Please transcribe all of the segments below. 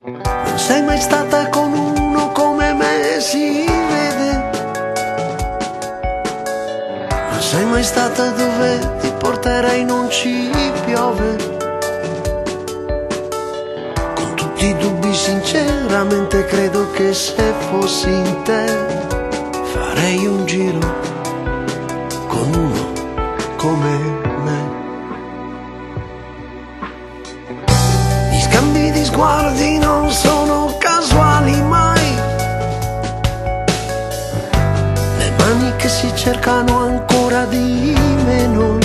Non sei mai stata con uno come me, si vede. Non sei mai stata dove ti porterei, non ci piove. Con tutti i dubbi, sinceramente credo che se fossi in te farei un giro con uno come me. Cercano ancora di meno.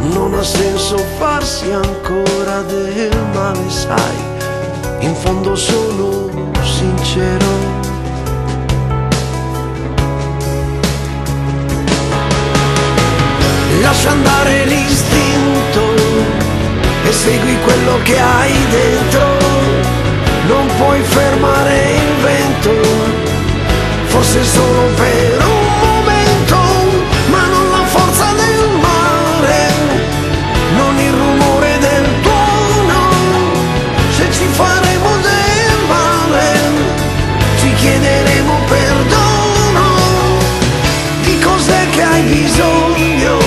Non ha senso farsi ancora del male, sai. In fondo sono sincero. Lascia andare l'istinto e segui quello che hai dentro. Non puoi fermare il forse solo per un momento, ma non la forza del mare, non il rumore del tuono. Se ci faremo del male, ci chiederemo perdono. Di cos'è che hai bisogno?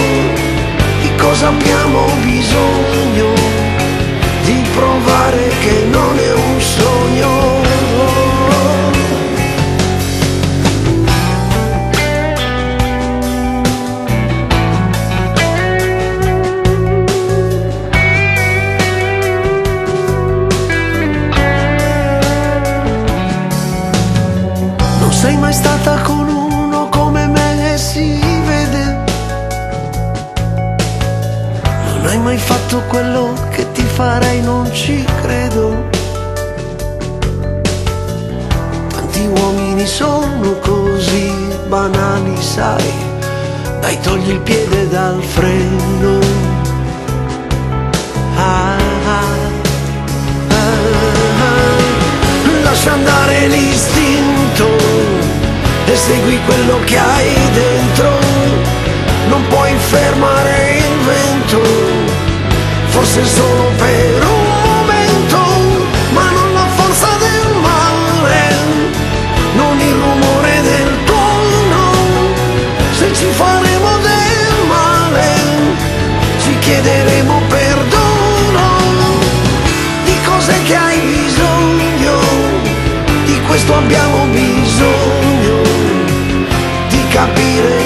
Di cosa abbiamo bisogno? Sei mai stata con uno come me, si vede. Non hai mai fatto quello che ti farei, non ci credo. Tanti uomini sono così banali, sai. Dai, togli il piede dal freno. segui quello che hai dentro, non puoi fermare il vento, forse solo per un momento, ma non la forza del mare, non il rumore del tuono, se ci faremo del male, ci chiederemo perdono di cose che hai bisogno, di questo abbiamo bisogno. feel